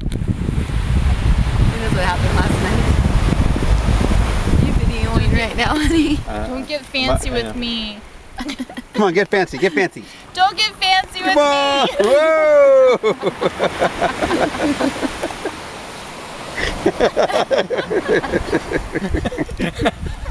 Who knows what happened last night? You videoing right now, honey? Uh, Don't get fancy but, with me. Come on, get fancy, get fancy. Don't get fancy with Come on! me. Whoa!